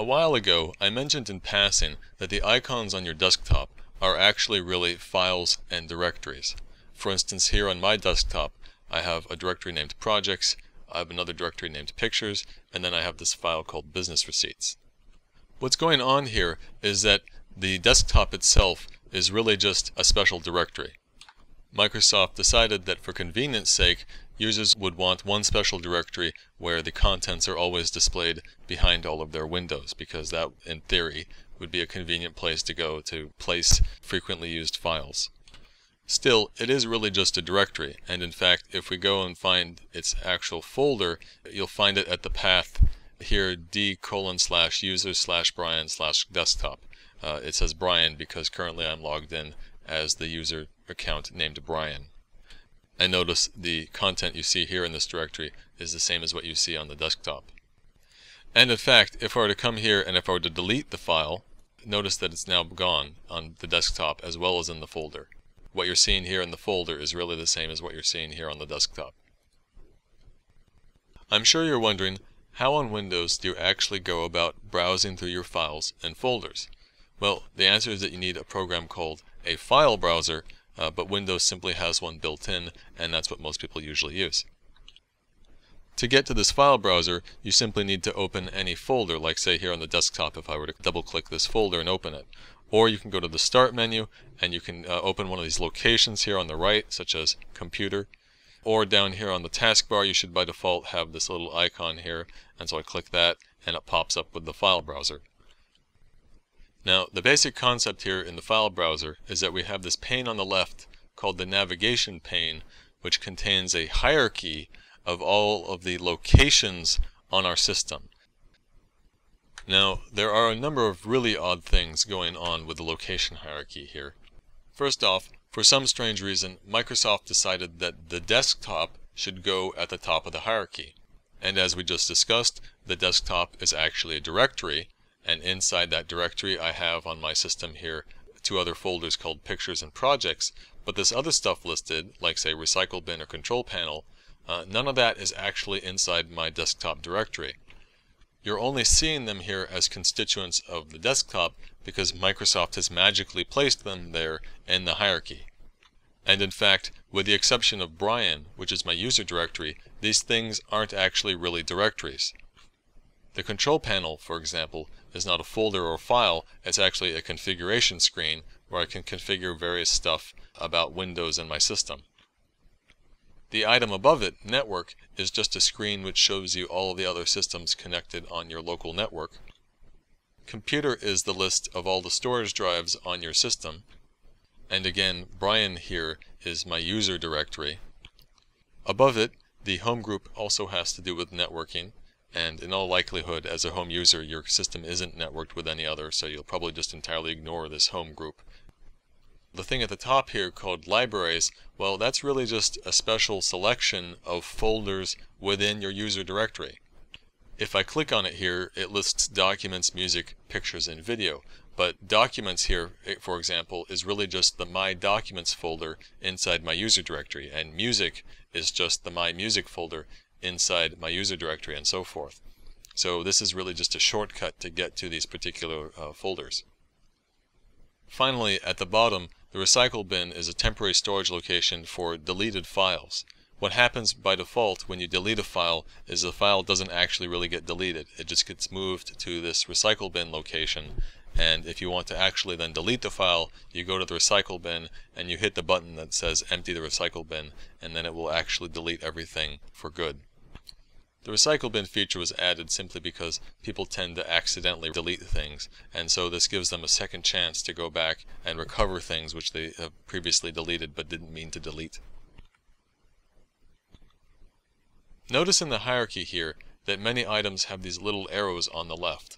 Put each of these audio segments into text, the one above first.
A while ago, I mentioned in passing that the icons on your desktop are actually really files and directories. For instance, here on my desktop, I have a directory named Projects, I have another directory named Pictures, and then I have this file called Business Receipts. What's going on here is that the desktop itself is really just a special directory. Microsoft decided that for convenience sake, users would want one special directory where the contents are always displayed behind all of their windows because that, in theory, would be a convenient place to go to place frequently used files. Still, it is really just a directory, and in fact, if we go and find its actual folder, you'll find it at the path here d colon slash user slash Brian slash desktop. Uh, it says Brian because currently I'm logged in as the user account named Brian. And notice the content you see here in this directory is the same as what you see on the desktop. And in fact, if I were to come here and if I were to delete the file, notice that it's now gone on the desktop as well as in the folder. What you're seeing here in the folder is really the same as what you're seeing here on the desktop. I'm sure you're wondering, how on Windows do you actually go about browsing through your files and folders? Well, the answer is that you need a program called a file browser uh, but Windows simply has one built in, and that's what most people usually use. To get to this file browser, you simply need to open any folder, like say here on the desktop if I were to double click this folder and open it. Or you can go to the Start menu and you can uh, open one of these locations here on the right, such as Computer. Or down here on the taskbar, you should by default have this little icon here, and so I click that and it pops up with the file browser. Now, the basic concept here in the file browser is that we have this pane on the left called the navigation pane, which contains a hierarchy of all of the locations on our system. Now, there are a number of really odd things going on with the location hierarchy here. First off, for some strange reason, Microsoft decided that the desktop should go at the top of the hierarchy. And as we just discussed, the desktop is actually a directory, and inside that directory I have on my system here two other folders called pictures and projects but this other stuff listed like say recycle bin or control panel uh, none of that is actually inside my desktop directory. You're only seeing them here as constituents of the desktop because Microsoft has magically placed them there in the hierarchy. And in fact with the exception of Brian which is my user directory these things aren't actually really directories the control panel, for example, is not a folder or file, it's actually a configuration screen where I can configure various stuff about Windows and my system. The item above it, Network, is just a screen which shows you all of the other systems connected on your local network. Computer is the list of all the storage drives on your system. And again, Brian here is my user directory. Above it, the home group also has to do with networking and in all likelihood as a home user your system isn't networked with any other so you'll probably just entirely ignore this home group. The thing at the top here called libraries, well that's really just a special selection of folders within your user directory. If I click on it here it lists documents, music, pictures, and video but documents here eh, for example is really just the my documents folder inside my user directory and music is just the my music folder inside my user directory and so forth. So this is really just a shortcut to get to these particular uh, folders. Finally, at the bottom, the recycle bin is a temporary storage location for deleted files. What happens by default when you delete a file is the file doesn't actually really get deleted. It just gets moved to this recycle bin location and if you want to actually then delete the file you go to the recycle bin and you hit the button that says empty the recycle bin and then it will actually delete everything for good. The recycle bin feature was added simply because people tend to accidentally delete things, and so this gives them a second chance to go back and recover things which they have previously deleted but didn't mean to delete. Notice in the hierarchy here that many items have these little arrows on the left.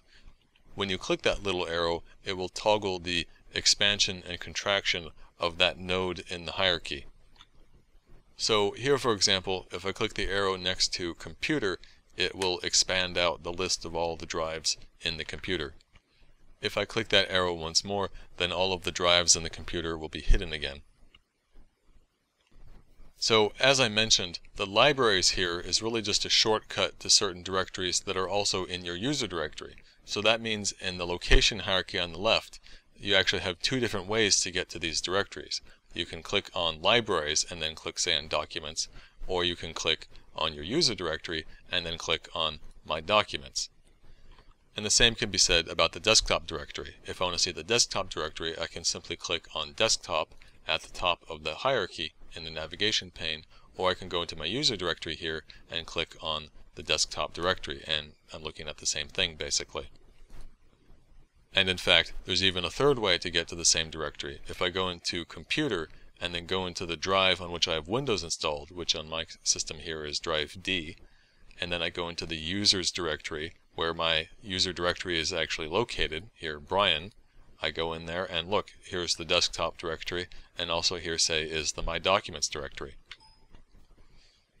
When you click that little arrow, it will toggle the expansion and contraction of that node in the hierarchy. So here, for example, if I click the arrow next to computer, it will expand out the list of all the drives in the computer. If I click that arrow once more, then all of the drives in the computer will be hidden again. So as I mentioned, the libraries here is really just a shortcut to certain directories that are also in your user directory. So that means in the location hierarchy on the left, you actually have two different ways to get to these directories. You can click on libraries and then click say on documents, or you can click on your user directory and then click on my documents. And the same can be said about the desktop directory. If I want to see the desktop directory, I can simply click on desktop at the top of the hierarchy in the navigation pane, or I can go into my user directory here and click on the desktop directory, and I'm looking at the same thing basically. And in fact, there's even a third way to get to the same directory. If I go into computer and then go into the drive on which I have Windows installed, which on my system here is drive D, and then I go into the users directory where my user directory is actually located, here Brian, I go in there and look, here's the desktop directory, and also here, say, is the My Documents directory.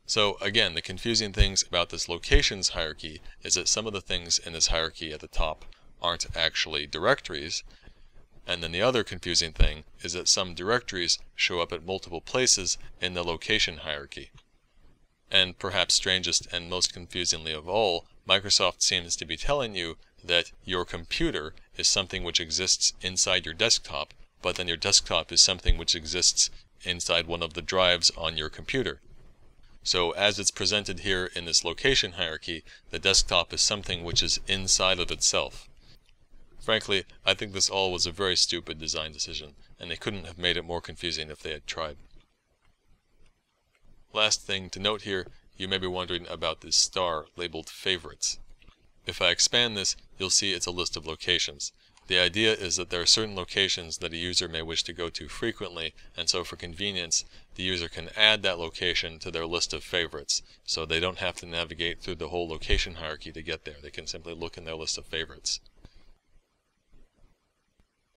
So again, the confusing things about this locations hierarchy is that some of the things in this hierarchy at the top aren't actually directories, and then the other confusing thing is that some directories show up at multiple places in the location hierarchy. And perhaps strangest and most confusingly of all, Microsoft seems to be telling you that your computer is something which exists inside your desktop, but then your desktop is something which exists inside one of the drives on your computer. So as it's presented here in this location hierarchy, the desktop is something which is inside of itself. Frankly, I think this all was a very stupid design decision, and they couldn't have made it more confusing if they had tried. Last thing to note here, you may be wondering about this star labeled favorites. If I expand this, you'll see it's a list of locations. The idea is that there are certain locations that a user may wish to go to frequently, and so for convenience, the user can add that location to their list of favorites, so they don't have to navigate through the whole location hierarchy to get there. They can simply look in their list of favorites.